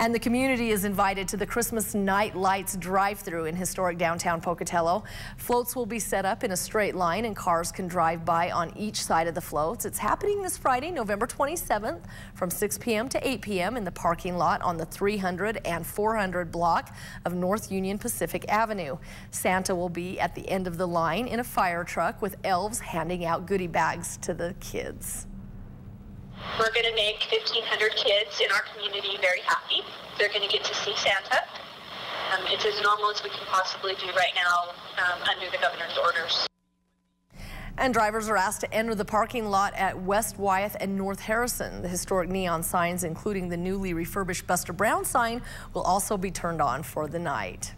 And the community is invited to the Christmas Night Lights drive-through in historic downtown Pocatello. Floats will be set up in a straight line and cars can drive by on each side of the floats. It's happening this Friday, November 27th from 6 p.m. to 8 p.m. in the parking lot on the 300 and 400 block of North Union Pacific Avenue. Santa will be at the end of the line in a fire truck with elves handing out goodie bags to the kids. We're going to make 1,500 kids in our community very happy. They're going to get to see Santa. Um, it's as normal as we can possibly do right now um, under the governor's orders. And drivers are asked to enter the parking lot at West Wyeth and North Harrison. The historic neon signs, including the newly refurbished Buster Brown sign, will also be turned on for the night.